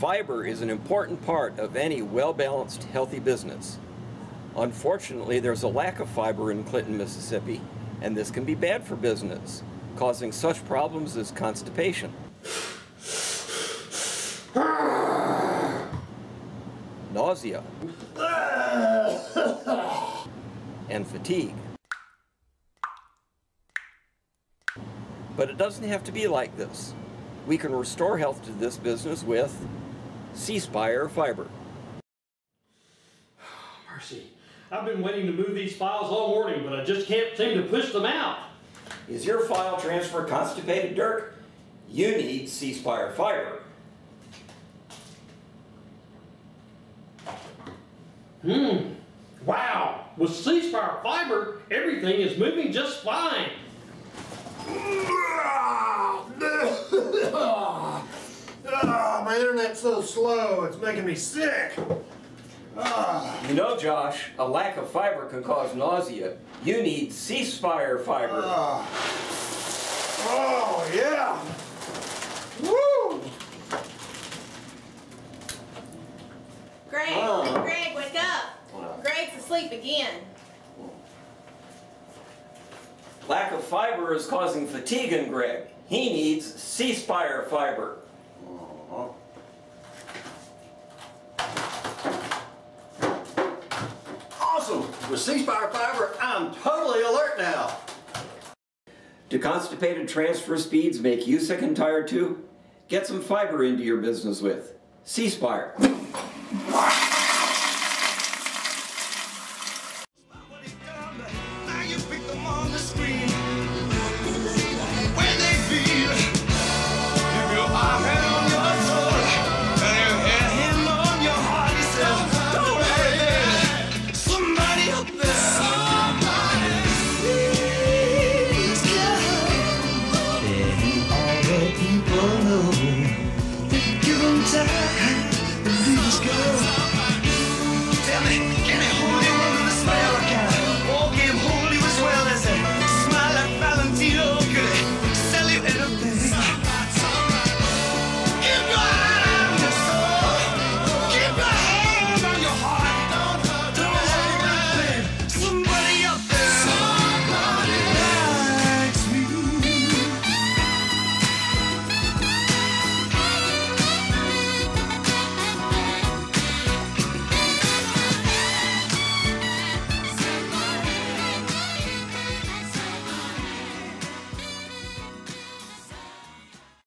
fiber is an important part of any well-balanced, healthy business. Unfortunately, there's a lack of fiber in Clinton, Mississippi, and this can be bad for business, causing such problems as constipation, nausea, and fatigue. But it doesn't have to be like this. We can restore health to this business with C-Spire Fiber. Mercy. I've been waiting to move these files all morning, but I just can't seem to push them out. Is your file transfer constipated, Dirk? You need C-Spire Fiber. Hmm. Wow. With C-Spire Fiber, everything is moving just fine. My internet's so slow, it's making me sick. Ah. You know, Josh, a lack of fiber can cause nausea. You need C-Spire Fiber. Ah. Oh, yeah. Woo! Greg. Greg, wake up. What? Greg's asleep again. Lack of fiber is causing fatigue in Greg. He needs C-Spire Fiber. Uh-huh. Awesome! With C-Spire Fiber, I'm totally alert now. Do constipated transfer speeds make you sick and tired too? Get some fiber into your business with C-Spire. Now you pick them on the screen. Please go.